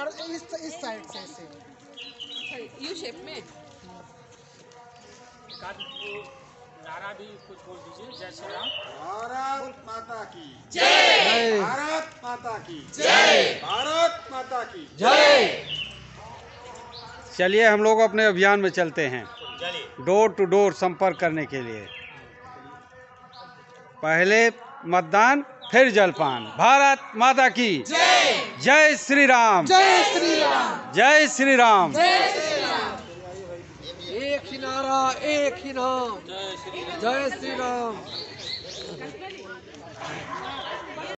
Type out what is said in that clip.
और इस इस साइड से ऐसे। यू शेप में? नारा भी कुछ बोल दीजिए। जय श्री राम। भारत माता की। जय! भारत माता की। जय! भारत माता की। चलिए हम लोग अपने अभियान में चलते हैं। डोर टू डोर संपर्क करने के लिए। पहले मतदान फिर जलपान। भारत माता की। जय श्री राम जय श्री राम जय श्री राम एक ही नारा एक ही नाम। जय श्री राम